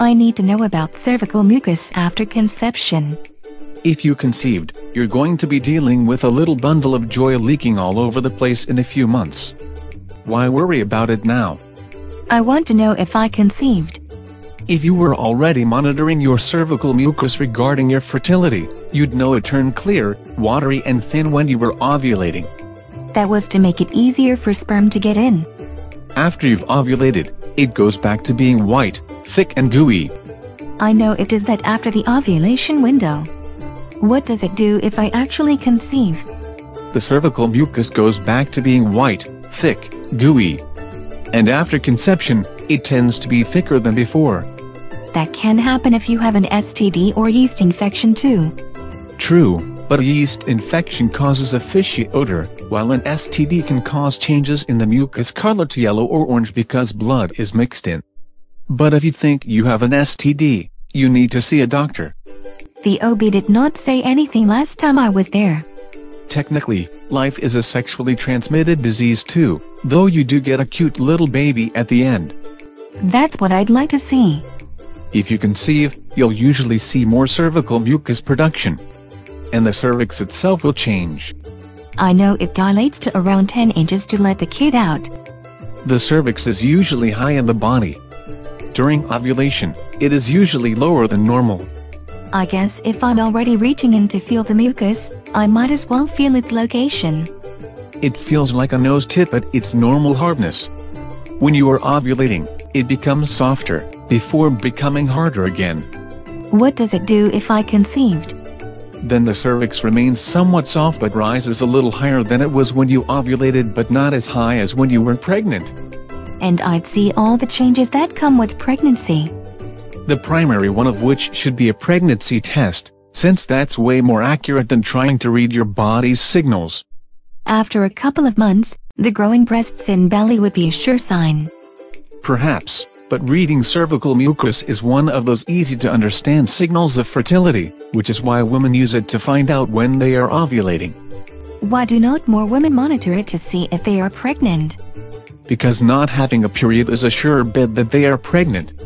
I need to know about cervical mucus after conception. If you conceived, you're going to be dealing with a little bundle of joy leaking all over the place in a few months. Why worry about it now? I want to know if I conceived. If you were already monitoring your cervical mucus regarding your fertility, you'd know it turned clear, watery and thin when you were ovulating. That was to make it easier for sperm to get in. After you've ovulated, it goes back to being white, thick and gooey. I know it does that after the ovulation window. What does it do if I actually conceive? The cervical mucus goes back to being white, thick, gooey. And after conception, it tends to be thicker than before. That can happen if you have an STD or yeast infection too. True, but a yeast infection causes a fishy odor, while an STD can cause changes in the mucus color to yellow or orange because blood is mixed in. But if you think you have an STD, you need to see a doctor. The OB did not say anything last time I was there. Technically, life is a sexually transmitted disease too, though you do get a cute little baby at the end. That's what I'd like to see. If you conceive, you'll usually see more cervical mucus production. And the cervix itself will change. I know it dilates to around 10 inches to let the kid out. The cervix is usually high in the body. During ovulation, it is usually lower than normal. I guess if I'm already reaching in to feel the mucus, I might as well feel its location. It feels like a nose tip at its normal hardness. When you are ovulating, it becomes softer, before becoming harder again. What does it do if I conceived? Then the cervix remains somewhat soft but rises a little higher than it was when you ovulated but not as high as when you were pregnant. And I'd see all the changes that come with pregnancy. The primary one of which should be a pregnancy test, since that's way more accurate than trying to read your body's signals. After a couple of months, the growing breasts and belly would be a sure sign. Perhaps, but reading cervical mucus is one of those easy to understand signals of fertility, which is why women use it to find out when they are ovulating. Why do not more women monitor it to see if they are pregnant? Because not having a period is a sure bet that they are pregnant.